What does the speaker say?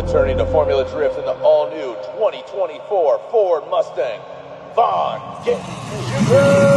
Returning to Formula Drift in the all-new 2024 Ford Mustang, Vaughn Gittin Jr.